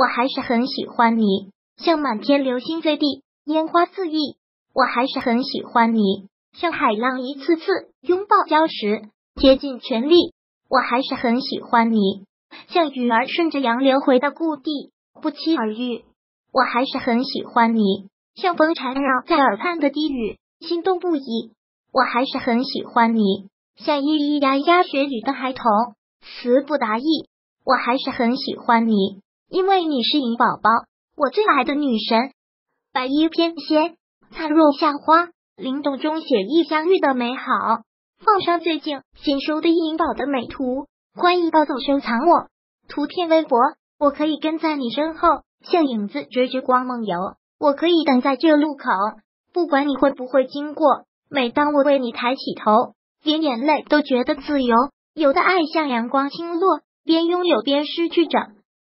我还是很喜欢你，像满天流星坠地，烟花四溢。我还是很喜欢你，像海浪一次次拥抱礁石，竭尽全力。我还是很喜欢你，像鱼儿顺着洋流回到故地，不期而遇。我还是很喜欢你，像风缠绕在耳畔的低语，心动不已。我还是很喜欢你，像咿咿呀呀学语的孩童，词不达意。我还是很喜欢你，因为你是银宝宝，我最爱的女神。白衣翩跹。灿若夏花，灵动中写意相遇的美好。放上最近新收的银宝的美图，欢迎抱走收藏我。图片微博，我可以跟在你身后，像影子追着光梦游。我可以等在这路口，不管你会不会经过。每当我为你抬起头，连眼泪都觉得自由。有的爱像阳光倾落，边拥有边失去着。